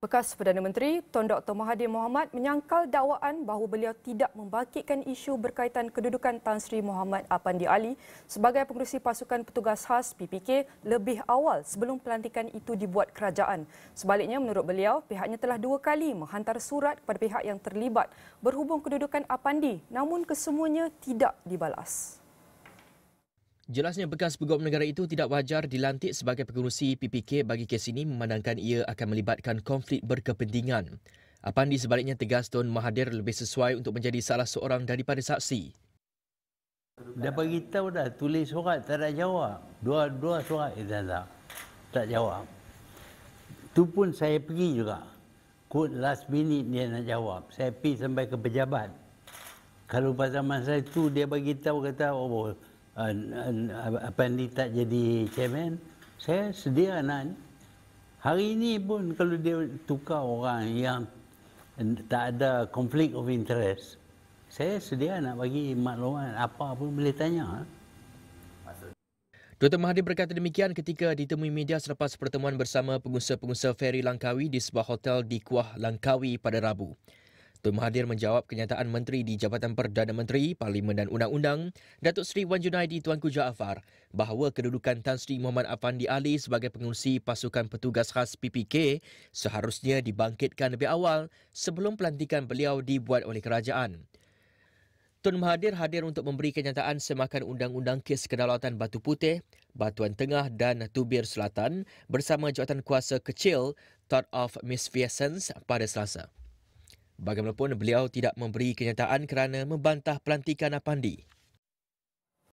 Bekas Perdana Menteri Tun Dr. Mahathir Mohamad menyangkal dakwaan bahawa beliau tidak membangkitkan isu berkaitan kedudukan Tan Sri Muhammad Apandi Ali sebagai pengurusi pasukan petugas khas PPK lebih awal sebelum pelantikan itu dibuat kerajaan. Sebaliknya, menurut beliau, pihaknya telah dua kali menghantar surat kepada pihak yang terlibat berhubung kedudukan Apandi namun kesemuanya tidak dibalas. Jelasnya bekas peguam negara itu tidak wajar dilantik sebagai pengurusi PPK bagi kes ini memandangkan ia akan melibatkan konflik berkepentingan. Apandi sebaliknya tegas Tun Mahathir lebih sesuai untuk menjadi salah seorang daripada saksi. Dah bagi tahu dah tulis surat tak ada jawab. Dua-dua surat itu tak tak jawab. Tu pun saya pergi juga. Kod last minute dia nak jawab. Saya pergi sampai ke pejabat. Kalau pada masa itu dia bagi tahu kata oh apa ni tak jadi chairman, saya sedia nak. Hari ini pun kalau dia tukar orang yang tak ada konflik of interest, saya sedia nak bagi maklumat apa pun boleh tanya. Dr. Mahathir berkata demikian ketika ditemui media selepas pertemuan bersama pengusaha-pengusaha feri Langkawi di sebuah hotel di Kuah Langkawi pada Rabu. Tun Mahathir menjawab kenyataan Menteri di Jabatan Perdana Menteri, Parlimen dan Undang-Undang, Datuk Seri Wan Junaidi Tuanku Jaafar, bahawa kedudukan Tan Sri Muhammad Afandi Ali sebagai pengurusi pasukan petugas khas PPK seharusnya dibangkitkan lebih awal sebelum pelantikan beliau dibuat oleh kerajaan. Tun Mahathir hadir untuk memberi kenyataan semakan Undang-Undang Kes Kedaulatan Batu Putih, Batuan Tengah dan Tubir Selatan bersama jawatan kuasa kecil Thought of Misfeasance pada Selasa. Bagaimanapun beliau tidak memberi kenyataan kerana membantah pelantikan Apandi.